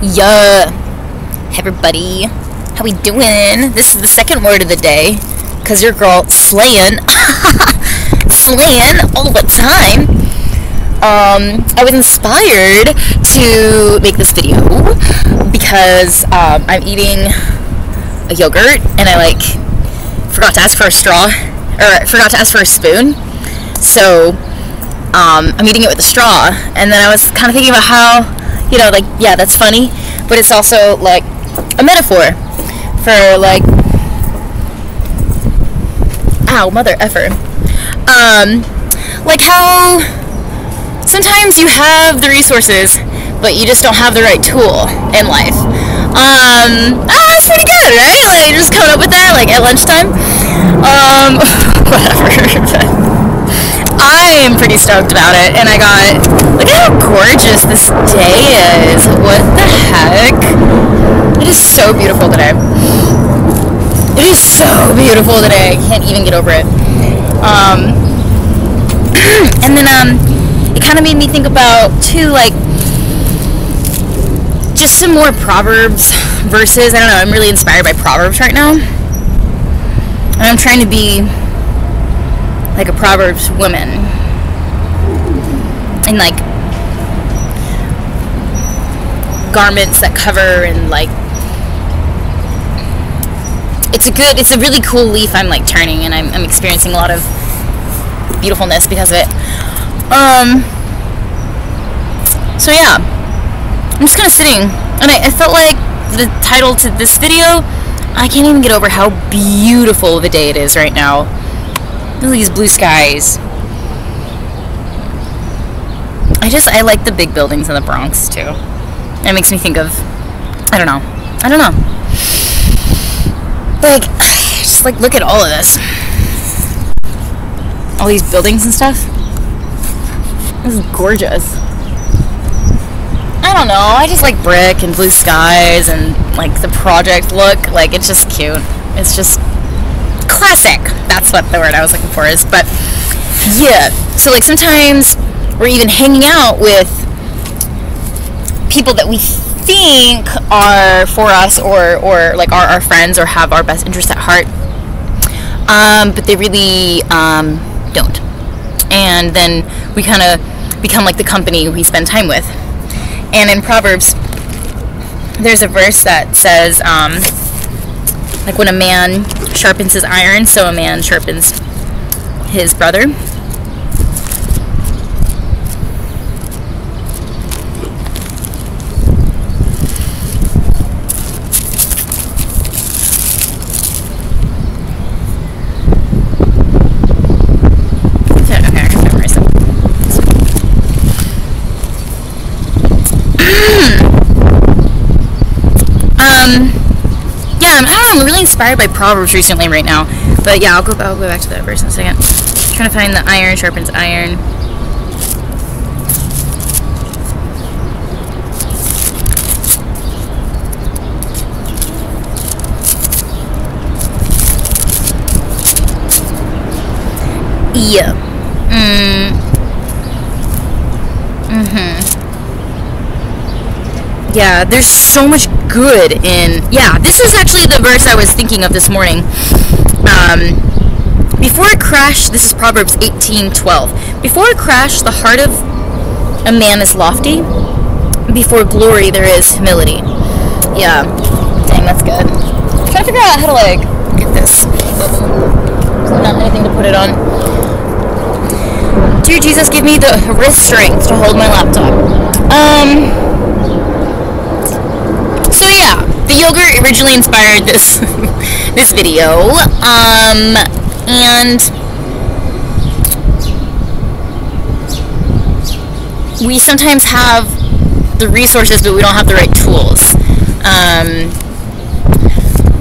Yeah. Everybody. How we doing? This is the second word of the day. Cause your girl slaying. slaying all the time. Um, I was inspired to make this video because um, I'm eating a yogurt and I like forgot to ask for a straw or forgot to ask for a spoon. So um, I'm eating it with a straw, and then I was kind of thinking about how, you know, like yeah, that's funny, but it's also like a metaphor for like, ow, mother effer, um, like how sometimes you have the resources, but you just don't have the right tool in life. Um, ah, that's pretty good, right? Like just coming up with that, like at lunchtime. Um, whatever. I am pretty stoked about it, and I got look at how gorgeous this day is. What the heck? It is so beautiful today. It is so beautiful today. I can't even get over it. Um, and then um, it kind of made me think about too, like just some more proverbs verses. I don't know. I'm really inspired by proverbs right now, and I'm trying to be like a Proverbs woman. And like garments that cover and like it's a good it's a really cool leaf I'm like turning and I'm, I'm experiencing a lot of beautifulness because of it. Um so yeah. I'm just kinda sitting and I, I felt like the title to this video I can't even get over how beautiful the day it is right now. Look at these blue skies. I just I like the big buildings in the Bronx too. It makes me think of I don't know. I don't know. Like just like look at all of this. All these buildings and stuff. This is gorgeous. I don't know. I just like brick and blue skies and like the project look. Like it's just cute. It's just classic. That's what the word I was looking for is. But yeah, so like sometimes we're even hanging out with people that we think are for us or or like are our friends or have our best interest at heart. Um, but they really um, don't. And then we kind of become like the company we spend time with. And in Proverbs, there's a verse that says, um, like when a man sharpens his iron, so a man sharpens his brother. um yeah, I'm, I don't know, I'm really inspired by Proverbs recently right now. But yeah, I'll go, I'll go back to that verse in a second. Trying to find the iron sharpens iron. Yeah. Mm. Mm-hmm. Yeah, there's so much good in. Yeah, this was actually the verse I was thinking of this morning. Um, before a crash, this is Proverbs 18:12. Before a crash, the heart of a man is lofty. Before glory, there is humility. Yeah, dang, that's good. I'm trying to figure out how to like get this. Not anything to put it on. Dear Jesus, give me the wrist strength to hold my laptop. Um, the yogurt originally inspired this this video. Um, and we sometimes have the resources, but we don't have the right tools. Um,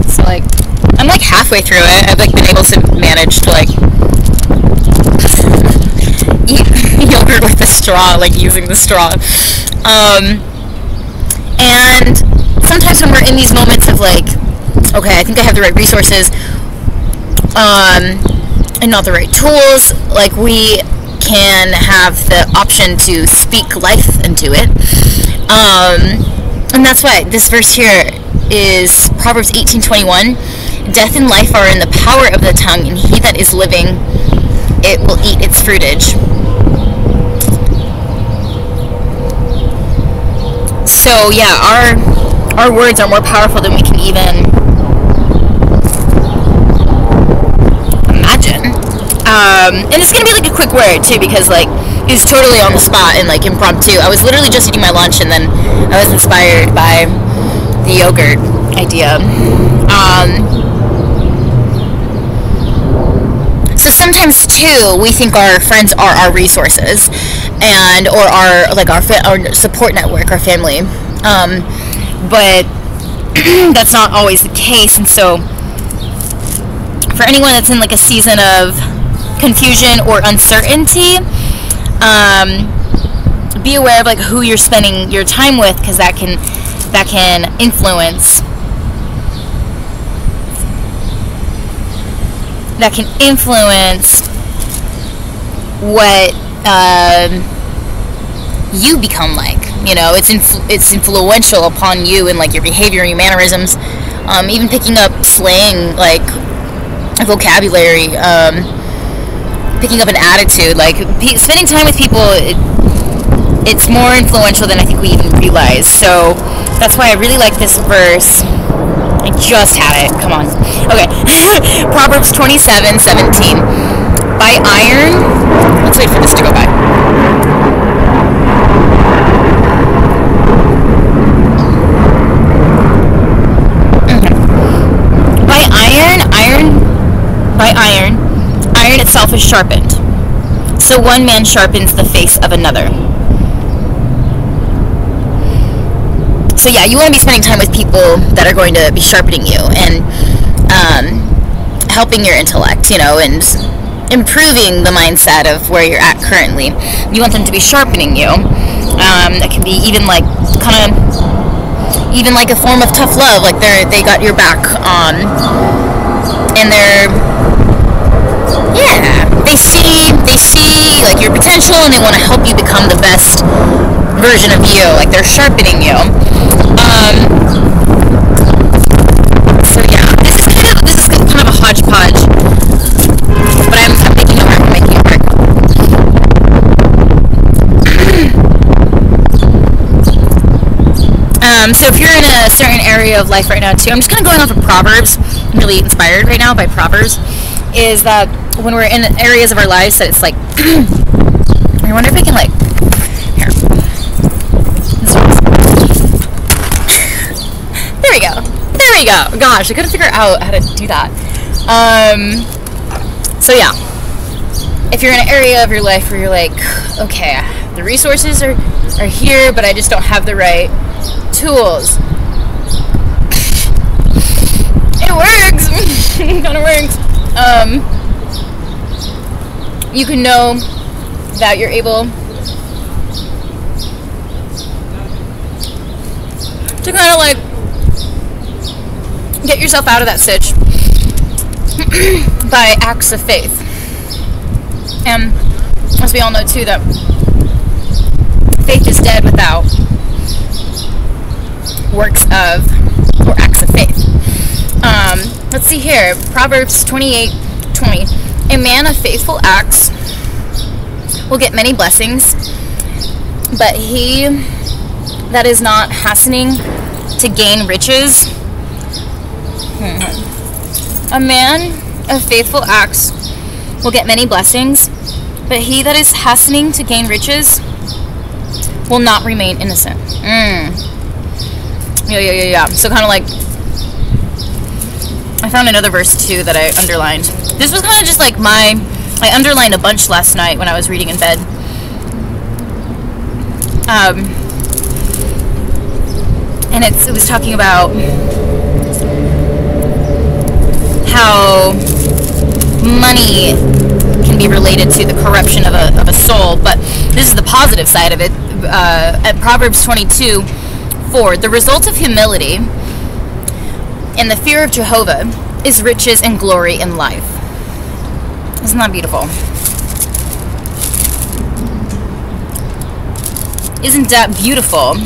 so like, I'm like halfway through it. I've like been able to manage to like eat yogurt with a straw, like using the straw. Um, and sometimes when we're in these moments of like, okay, I think I have the right resources, um, and not the right tools, like we can have the option to speak life into it. Um, And that's why this verse here is Proverbs 18:21. Death and life are in the power of the tongue, and he that is living, it will eat its fruitage. So yeah, our our words are more powerful than we can even imagine. Um, and it's gonna be like a quick word too, because like it's totally on the spot and like impromptu. I was literally just eating my lunch, and then I was inspired by the yogurt idea. Um, so sometimes too, we think our friends are our resources, and or our like our fa- our support network, our family. Um, but that's not always the case, and so for anyone that's in like a season of confusion or uncertainty, um, be aware of like who you're spending your time with because that can that can influence that can influence what um, you become like. You know, it's influ- it's influential upon you and like your behavior and your mannerisms. Um, even picking up slang like vocabulary, um, picking up an attitude. Like pe- spending time with people, it, it's more influential than I think we even realize. So that's why I really like this verse. I just had it. Come on. Okay. Proverbs 27 17. By iron. Let's wait for this to go. By iron, iron, by iron, iron itself is sharpened. So one man sharpens the face of another. So yeah, you want to be spending time with people that are going to be sharpening you and um, helping your intellect, you know, and improving the mindset of where you're at currently. You want them to be sharpening you. Um, it can be even like kind of even like a form of tough love, like they're they got your back on, and they're yeah they see they see like your potential and they want to help you become the best version of you like they're sharpening you um, so yeah this is kind of this is kind of a hodgepodge but i'm, I'm making it work I'm making it Um, so if you're in a certain area of life right now too, I'm just kind of going off of Proverbs. I'm really inspired right now by Proverbs. Is that when we're in areas of our lives that it's like, I wonder if I can like, here. There we go. There we go. Gosh, I couldn't figure out how to do that. Um, so yeah, if you're in an area of your life where you're like, okay, the resources are, are here, but I just don't have the right tools. It works. it kind of works. Um, you can know that you're able to kind of like get yourself out of that stitch by acts of faith. And as we all know too, that faith is dead without works of or acts of faith. Um, let's see here. Proverbs 28 20. A man of faithful acts will get many blessings, but he that is not hastening to gain riches. Hmm. A man of faithful acts will get many blessings, but he that is hastening to gain riches will not remain innocent. Mm. Yeah, yeah, yeah, yeah. So kind of like, I found another verse too that I underlined. This was kind of just like my, I underlined a bunch last night when I was reading in bed. Um, and it's, it was talking about how money can be related to the corruption of a, of a soul, but this is the positive side of it. Uh, at Proverbs 22 4, the result of humility and the fear of Jehovah is riches and glory in life. Isn't that beautiful? Isn't that beautiful?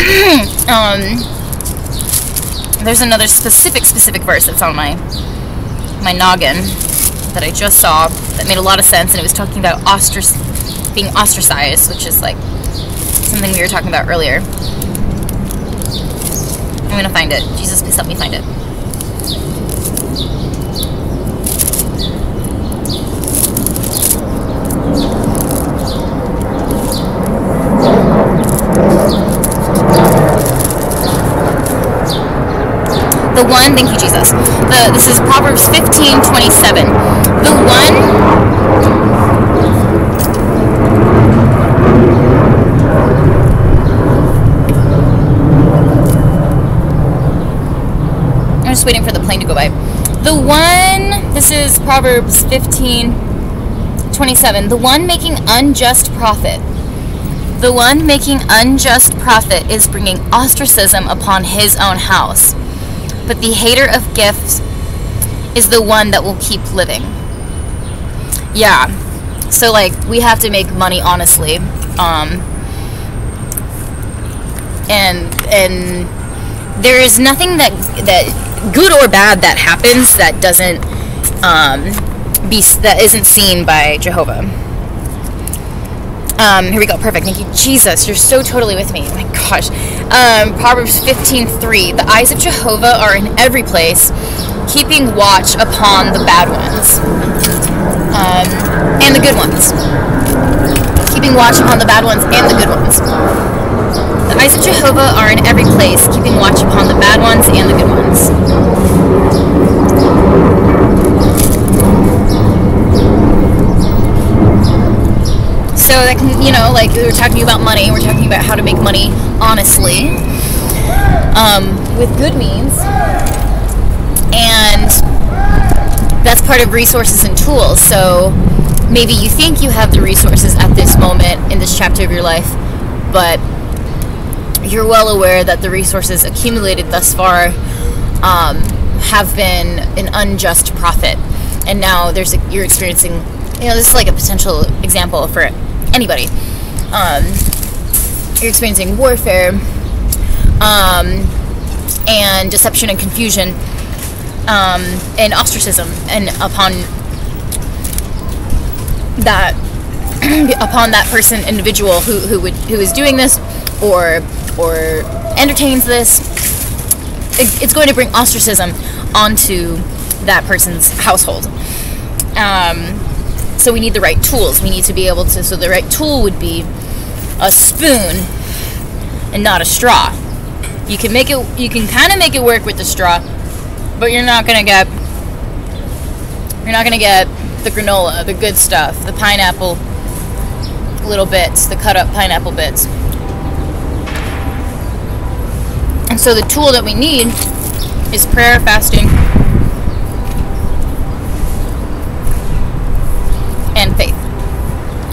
um, there's another specific, specific verse that's on my my noggin that I just saw that made a lot of sense, and it was talking about ostrich being ostracized, which is like something we were talking about earlier. I'm gonna find it. Jesus, please help me find it. The one, thank you, Jesus. The, this is Proverbs 15 27. The one just waiting for the plane to go by. The one, this is Proverbs 15 27. The one making unjust profit. The one making unjust profit is bringing ostracism upon his own house. But the hater of gifts is the one that will keep living. Yeah. So like we have to make money honestly. Um and and there is nothing that that good or bad that happens that doesn't um, be that isn't seen by Jehovah. Um, here we go. Perfect. Thank you, Jesus. You're so totally with me. Oh my gosh. Um, Proverbs 15:3. The eyes of Jehovah are in every place, keeping watch upon the bad ones um, and the good ones. Keeping watch upon the bad ones and the good ones. The eyes of Jehovah are in every place, keeping watch upon the bad ones and the good ones. So that can, you know, like we were talking about money, we're talking about how to make money honestly, um, with good means, and that's part of resources and tools. So maybe you think you have the resources at this moment in this chapter of your life, but you're well aware that the resources accumulated thus far um, have been an unjust profit, and now there's a, you're experiencing. You know, this is like a potential example for anybody. Um, you're experiencing warfare um, and deception and confusion um, and ostracism, and upon that upon that person individual who, who would who is doing this or or entertains this it's going to bring ostracism onto that person's household. Um, so we need the right tools. We need to be able to so the right tool would be a spoon and not a straw. You can make it you can kind of make it work with the straw but you're not gonna get you're not gonna get the granola the good stuff the pineapple little bits the cut up pineapple bits so the tool that we need is prayer fasting and faith.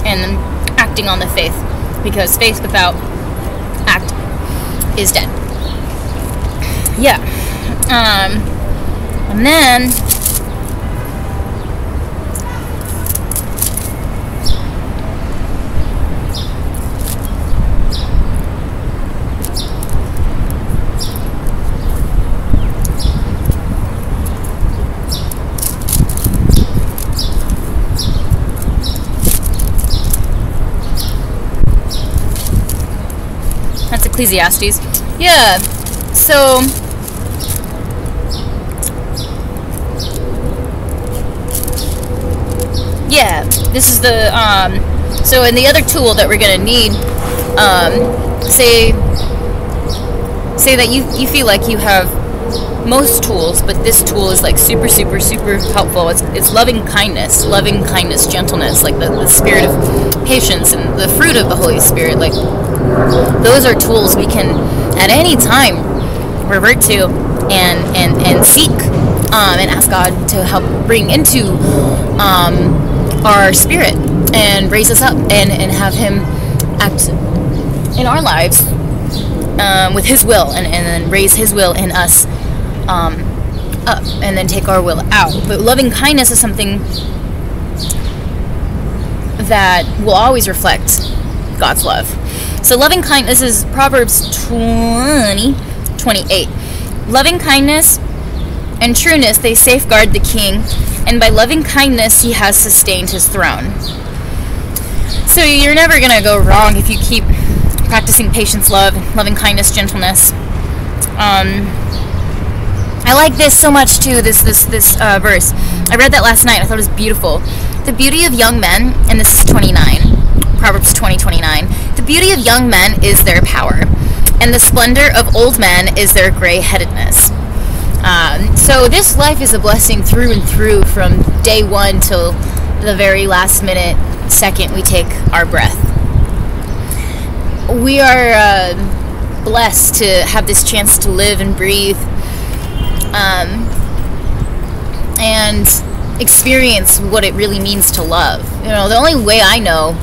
And acting on the faith because faith without act is dead. Yeah. Um and then that's Ecclesiastes. Yeah. So yeah, this is the um, so and the other tool that we're gonna need, um, say say that you you feel like you have most tools, but this tool is like super super super helpful. It's it's loving kindness, loving kindness, gentleness, like the, the spirit of patience and the fruit of the Holy Spirit. Like those are tools we can at any time revert to and and and seek um, and ask God to help bring into um, our spirit and raise us up and, and have Him act in our lives um, with His will and, and then raise His will in us um, up and then take our will out. But loving kindness is something that will always reflect God's love. So loving kindness is Proverbs 20, 28. Loving kindness and trueness they safeguard the king, and by loving kindness he has sustained his throne. So you're never gonna go wrong if you keep practicing patience, love, loving kindness, gentleness. Um, I like this so much too. This this this uh, verse. I read that last night. I thought it was beautiful. The beauty of young men, and this is 29, Proverbs 20, 29. The beauty of young men is their power, and the splendor of old men is their gray headedness. Um, so this life is a blessing through and through from day one till the very last minute, second we take our breath. We are uh, blessed to have this chance to live and breathe um, and experience what it really means to love. You know, the only way I know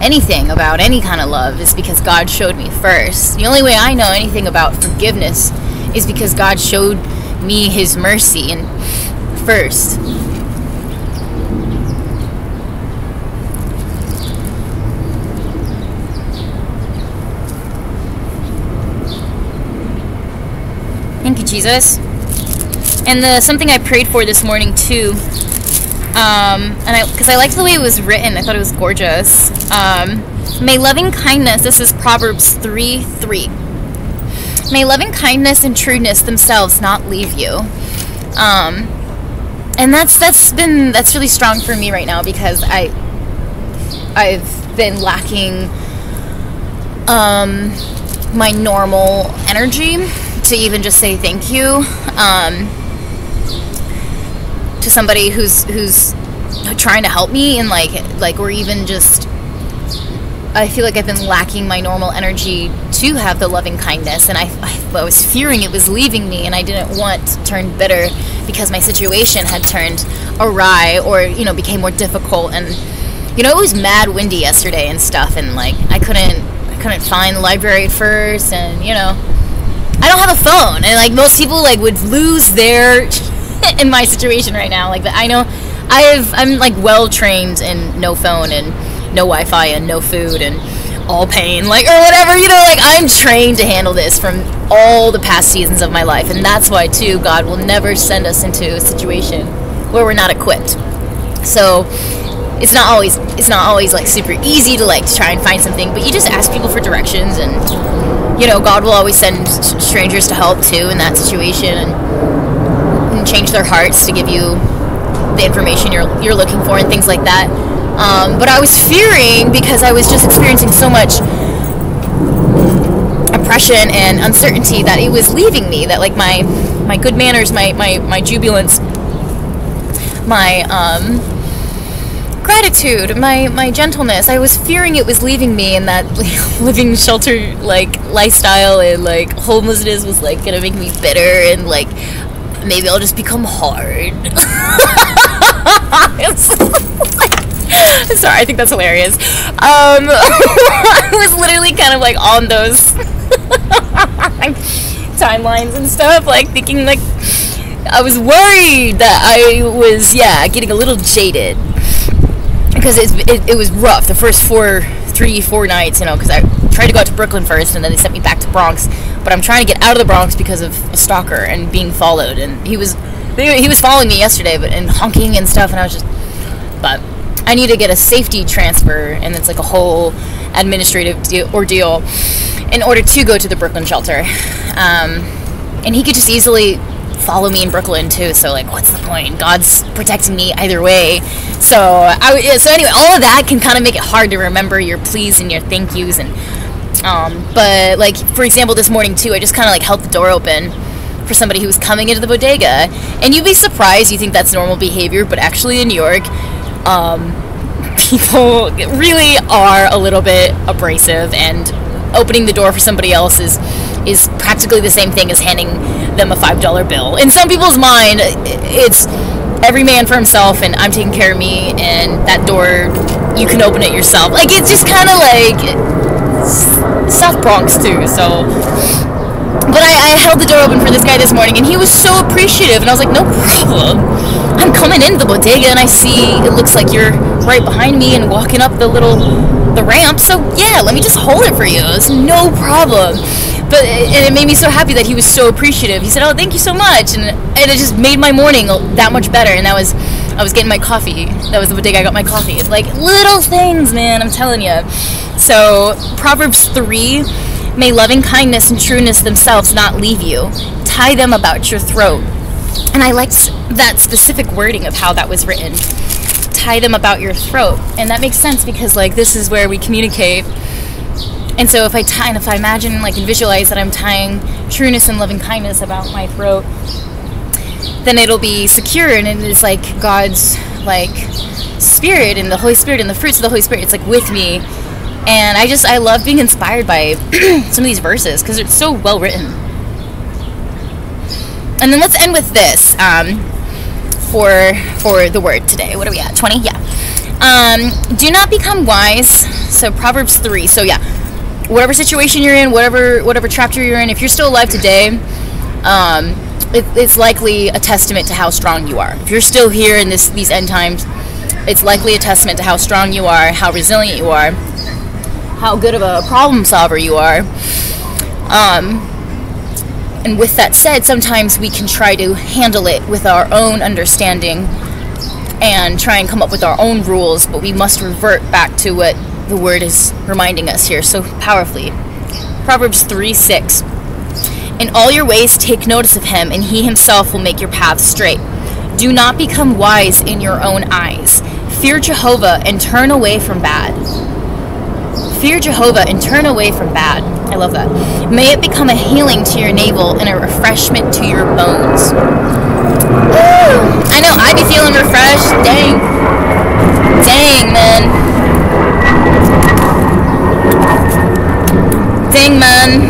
anything about any kind of love is because God showed me first. The only way I know anything about forgiveness is because God showed me his mercy and first. Thank you, Jesus. And the something I prayed for this morning too, um, and I because I liked the way it was written. I thought it was gorgeous. Um, May loving kindness. This is Proverbs three three. May loving kindness and trueness themselves not leave you. Um, and that's that's been that's really strong for me right now because I I've been lacking um, my normal energy to even just say thank you um, to somebody who's who's trying to help me and like like or even just I feel like I've been lacking my normal energy to have the loving kindness, and I, I, was fearing it was leaving me, and I didn't want to turn bitter because my situation had turned awry or you know became more difficult, and you know it was mad windy yesterday and stuff, and like I couldn't I couldn't find the library at first, and you know I don't have a phone, and like most people like would lose their in my situation right now, like I know I've I'm like well trained in no phone and no Wi-Fi and no food and all pain, like or whatever. You know, like I'm trained to handle this from all the past seasons of my life, and that's why too God will never send us into a situation where we're not equipped. So it's not always it's not always like super easy to like try and find something, but you just ask people for directions and you know God will always send strangers to help too in that situation and, and change their hearts to give you the information you're you're looking for and things like that. Um, but I was fearing because I was just experiencing so much oppression and uncertainty that it was leaving me. That like my my good manners, my my my jubilance, my um, gratitude, my my gentleness. I was fearing it was leaving me, and that living shelter like lifestyle and like homelessness was like gonna make me bitter and like maybe I'll just become hard. Sorry, I think that's hilarious. Um, I was literally kind of like on those timelines and stuff, like thinking like I was worried that I was yeah getting a little jaded because it, it, it was rough the first four three four nights you know because I tried to go out to Brooklyn first and then they sent me back to Bronx but I'm trying to get out of the Bronx because of a stalker and being followed and he was he was following me yesterday but and honking and stuff and I was just but I need to get a safety transfer, and it's like a whole administrative de- ordeal in order to go to the Brooklyn shelter. Um, and he could just easily follow me in Brooklyn too. So like, what's the point? God's protecting me either way. So I so anyway, all of that can kind of make it hard to remember your please and your thank yous and um, but like for example, this morning too, I just kind of like held the door open for somebody who was coming into the bodega, and you'd be surprised. You think that's normal behavior, but actually in New York, um, people really are a little bit abrasive and opening the door for somebody else is is practically the same thing as handing them a five dollar bill. In some people's mind, it's every man for himself, and I'm taking care of me, and that door you can open it yourself. Like it's just kind of like South Bronx too. So, but I, I held the door open for this guy this morning, and he was so appreciative, and I was like, no problem. I'm coming into the bodega and I see it looks like you're right behind me and walking up the little the ramp, so yeah, let me just hold it for you. It's no problem. But and it made me so happy that he was so appreciative. He said, "Oh, thank you so much," and and it just made my morning that much better. And that was, I was getting my coffee. That was the day I got my coffee. It's like little things, man. I'm telling you. So Proverbs three, may loving kindness and trueness themselves not leave you. Tie them about your throat. And I liked that specific wording of how that was written tie them about your throat. And that makes sense because like this is where we communicate. And so if I tie and if I imagine like and visualize that I'm tying trueness and loving kindness about my throat, then it'll be secure and it is like God's like spirit and the Holy Spirit and the fruits of the Holy Spirit. It's like with me. And I just I love being inspired by some of these verses because it's so well written. And then let's end with this. Um, for for the word today. What are we at? 20? Yeah. Um, do not become wise. So Proverbs 3. So yeah, whatever situation you're in, whatever whatever chapter you're in, if you're still alive today, um, it, it's likely a testament to how strong you are. If you're still here in this these end times, it's likely a testament to how strong you are, how resilient you are, how good of a problem solver you are. Um, and with that said, sometimes we can try to handle it with our own understanding and try and come up with our own rules, but we must revert back to what the word is reminding us here so powerfully. Proverbs 3 6. In all your ways, take notice of him, and he himself will make your paths straight. Do not become wise in your own eyes. Fear Jehovah and turn away from bad. Fear Jehovah and turn away from bad. I love that. May it become a healing to your navel and a refreshment to your bones. Woo! I know, I'd be feeling refreshed. Dang. Dang, man. Dang, man.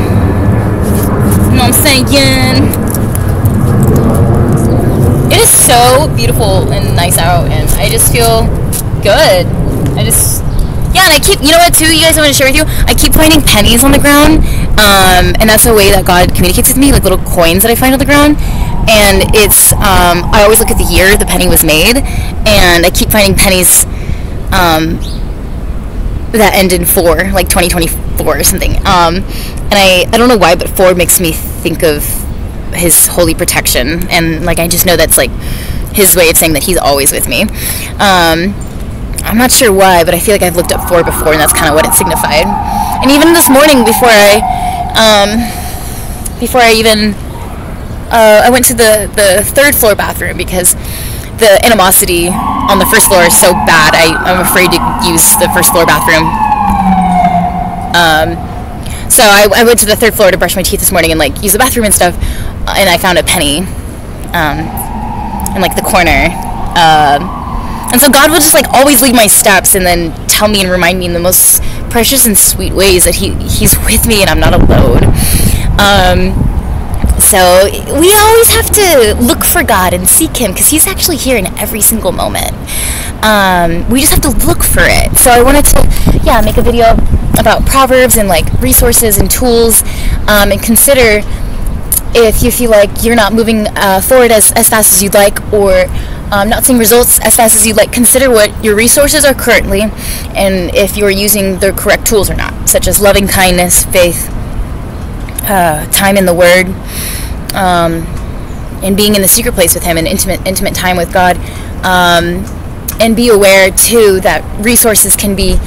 You know what I'm saying? It is so beautiful and nice out, and I just feel good. I just yeah, and I keep, you know what, too, you guys, I want to share with you. I keep finding pennies on the ground, um, and that's a way that God communicates with me, like little coins that I find on the ground. And it's, um, I always look at the year the penny was made, and I keep finding pennies um, that end in four, like 2024 or something. Um, and I, I don't know why, but four makes me think of his holy protection, and like I just know that's like his way of saying that he's always with me. Um, I'm not sure why, but I feel like I've looked up four before, and that's kind of what it signified. And even this morning, before I, um, before I even, uh, I went to the the third floor bathroom because the animosity on the first floor is so bad. I I'm afraid to use the first floor bathroom. Um, so I, I went to the third floor to brush my teeth this morning and like use the bathroom and stuff, and I found a penny, um, in like the corner. Uh, and so God will just like always lead my steps and then tell me and remind me in the most precious and sweet ways that he, He's with me and I'm not alone. Um, so we always have to look for God and seek Him because He's actually here in every single moment. Um, we just have to look for it. So I wanted to, yeah, make a video about Proverbs and like resources and tools um, and consider if you feel like you're not moving uh, forward as, as fast as you'd like or um, not seeing results as fast as you'd like, consider what your resources are currently and if you're using the correct tools or not, such as loving kindness, faith, uh, time in the Word, um, and being in the secret place with Him and intimate intimate time with God. Um, and be aware too that resources can be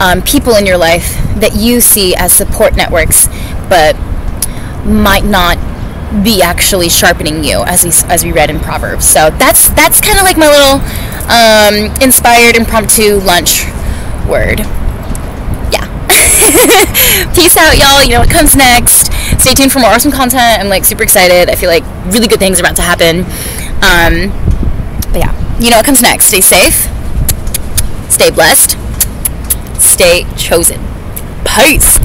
um, people in your life that you see as support networks, but might not be actually sharpening you as we as we read in proverbs. So that's that's kind of like my little um, inspired impromptu lunch word. Yeah. Peace out y'all. You know what comes next. Stay tuned for more awesome content. I'm like super excited. I feel like really good things are about to happen. Um, but yeah you know what comes next? Stay safe. Stay blessed. Stay chosen. Peace